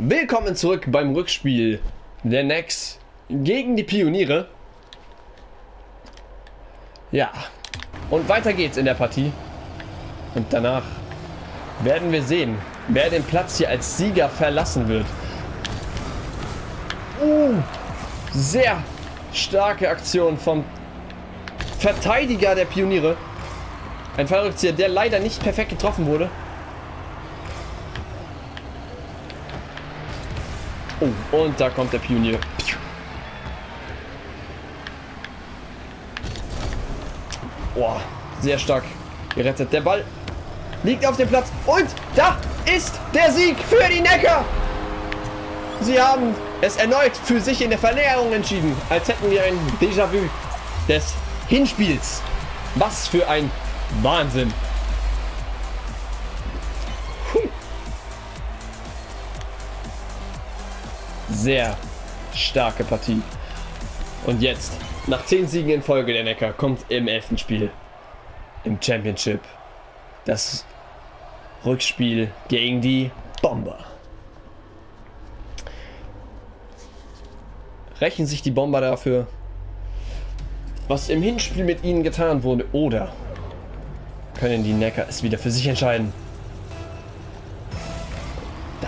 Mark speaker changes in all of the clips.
Speaker 1: Willkommen zurück beim Rückspiel der Nex gegen die Pioniere. Ja, und weiter geht's in der Partie. Und danach werden wir sehen, wer den Platz hier als Sieger verlassen wird. Uh, sehr starke Aktion vom Verteidiger der Pioniere. Ein Fallrückzieher, der leider nicht perfekt getroffen wurde. Oh, und da kommt der Pionier. Boah, sehr stark gerettet. Der Ball liegt auf dem Platz. Und da ist der Sieg für die Neckar. Sie haben es erneut für sich in der Verlängerung entschieden. Als hätten wir ein Déjà-vu des Hinspiels. Was für ein Wahnsinn. Sehr starke Partie. Und jetzt, nach 10 Siegen in Folge der Neckar, kommt im elften Spiel im Championship das Rückspiel gegen die Bomber. Rächen sich die Bomber dafür, was im Hinspiel mit ihnen getan wurde, oder können die Neckar es wieder für sich entscheiden?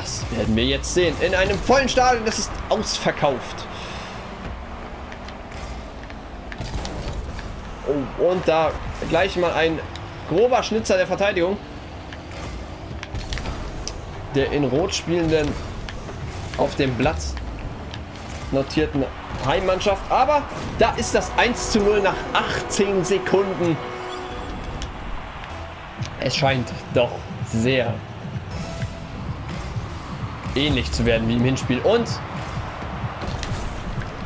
Speaker 1: Das werden wir jetzt sehen. In einem vollen Stadion, das ist ausverkauft. Oh, und da gleich mal ein grober Schnitzer der Verteidigung. Der in Rot spielenden auf dem Blatt notierten Heimmannschaft. Aber da ist das 1 zu 0 nach 18 Sekunden. Es scheint doch sehr ähnlich zu werden wie im Hinspiel. Und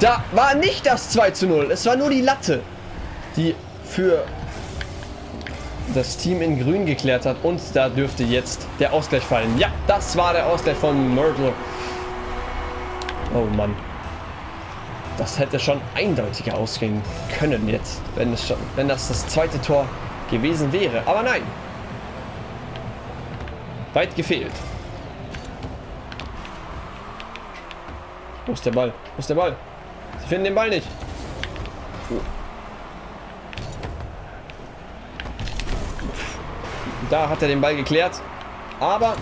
Speaker 1: da war nicht das 2 zu 0. Es war nur die Latte, die für das Team in Grün geklärt hat. Und da dürfte jetzt der Ausgleich fallen. Ja, das war der Ausgleich von Myrtle. Oh Mann. Das hätte schon eindeutiger ausgehen können jetzt, wenn, es schon, wenn das das zweite Tor gewesen wäre. Aber nein. Weit gefehlt. Wo ist der Ball? Wo ist der Ball? Sie finden den Ball nicht. Oh. Da hat er den Ball geklärt. Aber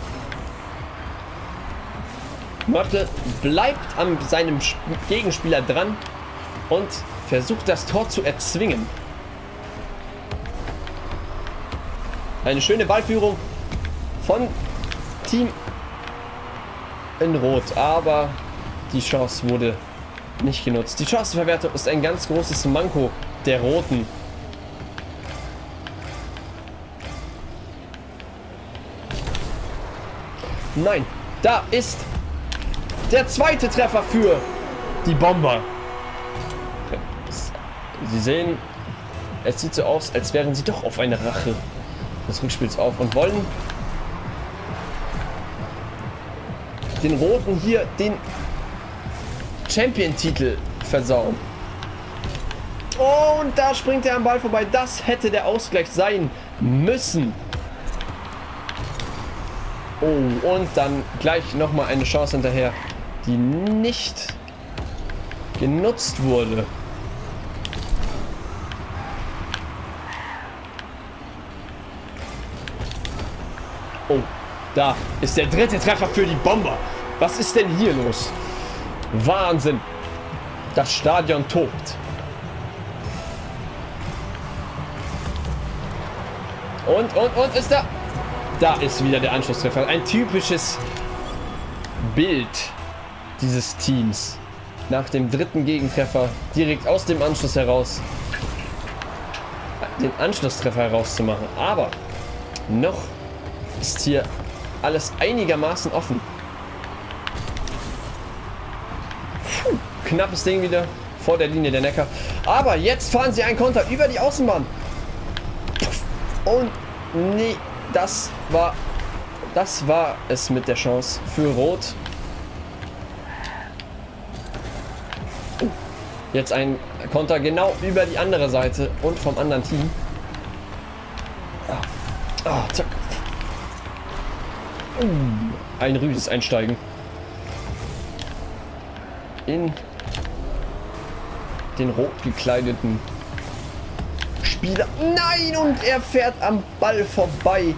Speaker 1: Mörtel bleibt an seinem Gegenspieler dran und versucht das Tor zu erzwingen. Eine schöne Ballführung von Team in Rot, aber die Chance wurde nicht genutzt. Die Chancenverwertung ist ein ganz großes Manko der Roten. Nein, da ist der zweite Treffer für die Bomber. Sie sehen, es sieht so aus, als wären sie doch auf eine Rache des Rückspiels auf und wollen den Roten hier den Champion-Titel versauen. Und da springt er am Ball vorbei. Das hätte der Ausgleich sein müssen. Oh, und dann gleich nochmal eine Chance hinterher, die nicht genutzt wurde. Oh, da ist der dritte Treffer für die Bomber. Was ist denn hier los? Wahnsinn. Das Stadion tobt. Und, und, und ist da... Da ist wieder der Anschlusstreffer. Ein typisches Bild dieses Teams. Nach dem dritten Gegentreffer direkt aus dem Anschluss heraus den Anschlusstreffer herauszumachen. Aber noch ist hier alles einigermaßen offen. Knappes Ding wieder vor der Linie der Neckar. Aber jetzt fahren sie einen Konter über die Außenbahn. Und nee, das war das war es mit der Chance für Rot. Jetzt ein Konter genau über die andere Seite und vom anderen Team. Ah, zack. Ein Rüs einsteigen. in den rot gekleideten Spieler. Nein, und er fährt am Ball vorbei.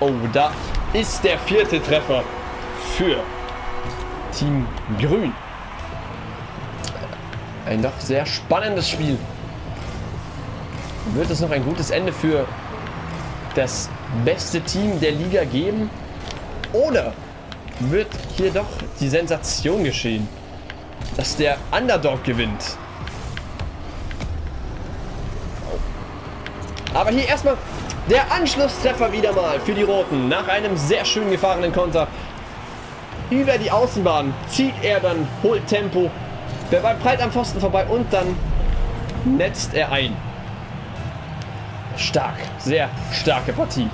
Speaker 1: Oh, da ist der vierte Treffer für Team Grün. Ein doch sehr spannendes Spiel. Wird es noch ein gutes Ende für das beste Team der Liga geben? Oder wird hier doch die Sensation geschehen, dass der Underdog gewinnt? Aber hier erstmal der Anschlusstreffer wieder mal für die Roten. Nach einem sehr schön gefahrenen Konter über die Außenbahn zieht er dann, holt Tempo. Der Ball prallt am Pfosten vorbei und dann netzt er ein. Stark, sehr starke Partie.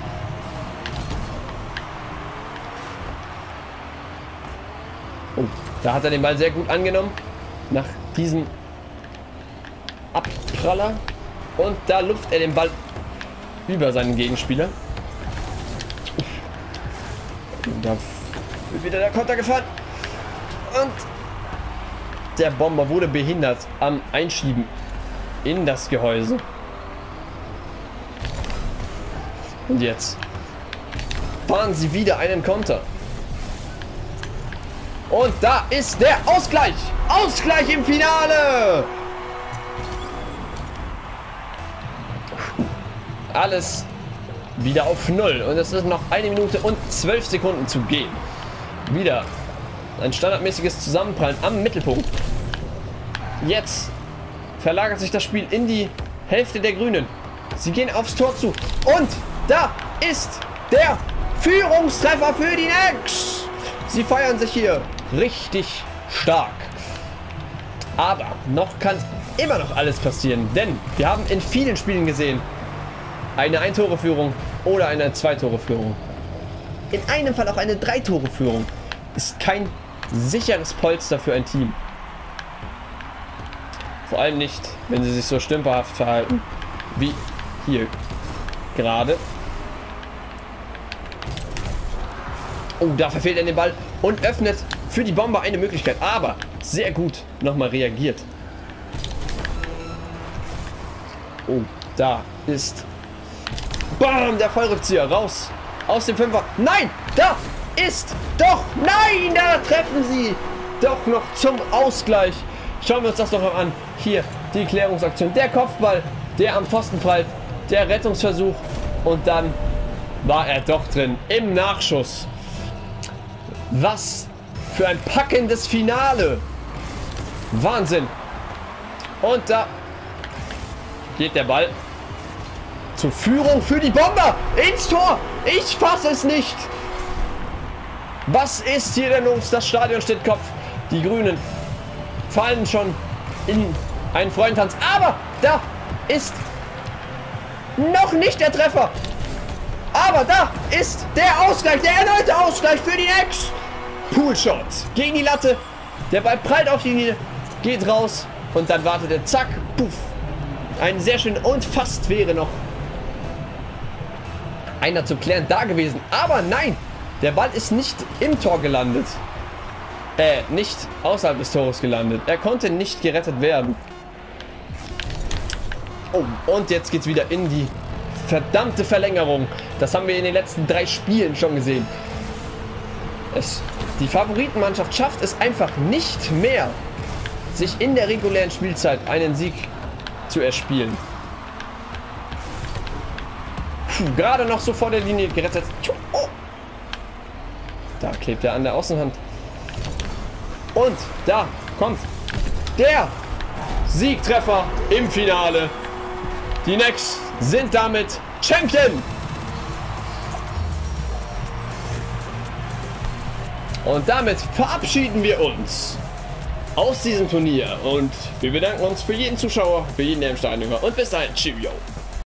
Speaker 1: Oh, da hat er den Ball sehr gut angenommen. Nach diesem Abpraller. Und da luft er den Ball über seinen Gegenspieler. Und da wird wieder der Konter gefahren. Und der Bomber wurde behindert am Einschieben in das Gehäuse. Und jetzt fahren sie wieder einen Konter. Und da ist der Ausgleich. Ausgleich im Finale. Alles wieder auf Null. Und es ist noch eine Minute und zwölf Sekunden zu gehen. Wieder ein standardmäßiges Zusammenprallen am Mittelpunkt. Jetzt verlagert sich das Spiel in die Hälfte der Grünen. Sie gehen aufs Tor zu. Und da ist der Führungstreffer für die Nex. Sie feiern sich hier richtig stark. Aber noch kann immer noch alles passieren. Denn wir haben in vielen Spielen gesehen, eine Ein-Tore-Führung oder eine Zwei-Tore-Führung. In einem Fall auch eine Drei-Tore-Führung ist kein sicheres Polster für ein Team. Vor allem nicht, wenn sie sich so stümperhaft verhalten, wie hier gerade. Oh, da verfehlt er den Ball und öffnet für die Bomber eine Möglichkeit. Aber sehr gut nochmal reagiert. Oh, da ist... Bam, der Vollrückzieher raus. Aus dem Fünfer. Nein, da ist doch... Nein, da treffen sie doch noch zum Ausgleich. Schauen wir uns das doch noch an. Hier, die Klärungsaktion. Der Kopfball, der am Pfosten prallt. Der Rettungsversuch. Und dann war er doch drin. Im Nachschuss. Was für ein packendes Finale. Wahnsinn. Und da geht der Ball zur Führung für die Bomber ins Tor. Ich fasse es nicht. Was ist hier denn los? Das Stadion steht Kopf. Die Grünen fallen schon in einen Freundtanz. Aber da ist noch nicht der Treffer. Aber da ist der Ausgleich, der erneute Ausgleich für die Ex. Poolshot gegen die Latte. Der Ball prallt auf die Linie, geht raus und dann wartet er. Zack, puff. Ein sehr schön und fast wäre noch einer zu klären da gewesen. Aber nein, der Ball ist nicht im Tor gelandet. Äh, nicht außerhalb des Tores gelandet. Er konnte nicht gerettet werden. Oh, und jetzt geht's wieder in die verdammte Verlängerung. Das haben wir in den letzten drei Spielen schon gesehen. Es, die Favoritenmannschaft schafft es einfach nicht mehr, sich in der regulären Spielzeit einen Sieg zu erspielen. Puh, gerade noch so vor der Linie gerettet. Oh. Da klebt er an der Außenhand. Und da kommt der Siegtreffer im Finale. Die Necks sind damit Champion. Und damit verabschieden wir uns aus diesem Turnier. Und wir bedanken uns für jeden Zuschauer, für jeden, der im Stadion war. Und bis dahin, Cheerio.